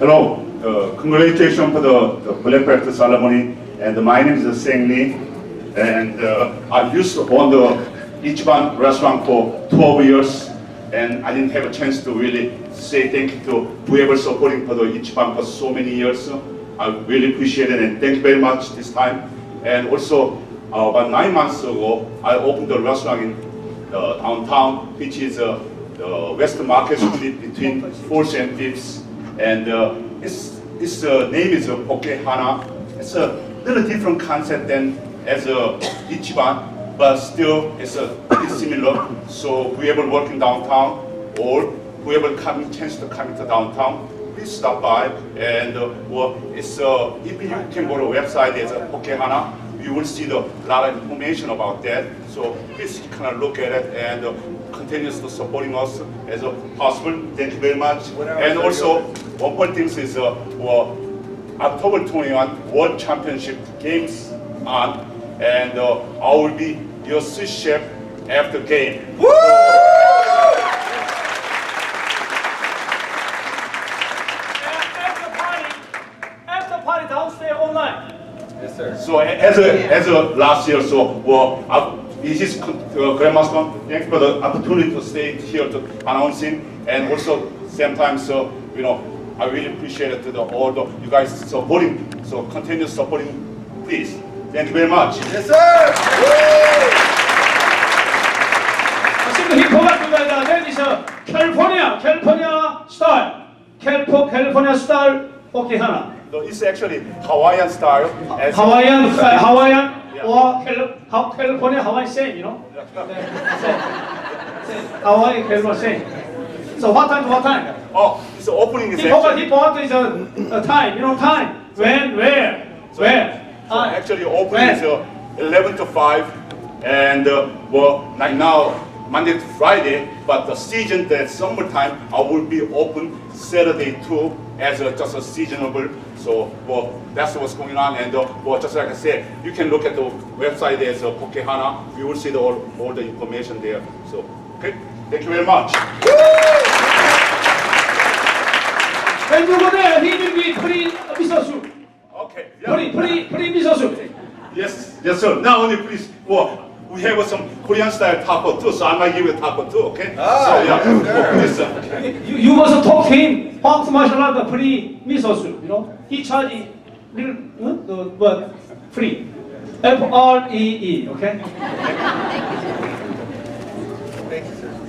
Hello, uh, congratulations for the, the Black Belt ceremony. And my name is Seng Lee. And uh, I used to own the Ichiban restaurant for 12 years. And I didn't have a chance to really say thank you to whoever supporting for the Ichiban for so many years. I really appreciate it and thank you very much this time. And also, uh, about nine months ago, I opened the restaurant in uh, downtown, which is uh, the Western Market Street between 4th and 5th. And uh, its, its uh, name is uh, Pokehana. It's a little different concept than as a Ichiban, but still it's a pretty similar. So whoever working downtown or whoever coming chance to come into downtown, please stop by. And uh, well, it's uh, if you can go to the website, there's a Pokehana. You will see the lot of information about that. So please kind of look at it and uh, continuously supporting us as possible. Thank you very much. And also, one more thing is uh, well, October 21 World Championship Games on, and uh, I will be your sous chef after game. After party, after party downstairs online. Yes, sir. So as a, as a last year, so well, uh, this is uh, Grandmaster. Thanks for the opportunity to stay here to announcing, and also same time, so you know, I really appreciate it to the all the you guys supporting. So continue supporting, please. Thank you very much. Yes, sir. 지금 힙합 그거다. 여기서 캘리포니아, 캘리포니아 스타일, 캘포 캘리포니아 스타일 오케이 하나. So it's actually Hawaiian style. as- Hawaiian, Hawaiian, Yeah. or California, Hawaii same, you know. Same. Hawaii, California same. So what time to what time? Oh, it's the opening is actually, hip-hop is a, a time, you know time. When, where, where? so Time. actually opening is uh, 11 to 5, and uh, well, like now Monday to Friday, but the season that summertime I will be open Saturday too as a, just a seasonable. So well, that's what's going on, and uh, well, just like I said, you can look at the website. There's a Pokehana. You will see the, all, all the information there. So okay, thank you very much. And over there, he will be free miso soup. Okay. Free, free, free miso soup. Yes, yes, sir. Now only please, well, we have some Korean style taco too, so I might give you taco too, okay? Ah, so yeah, yes, sir. please. You, you must talk to him. Fox martial art free miso soup. You know, he charge little uh, the word free. F R E E. Okay. Thank you, sir.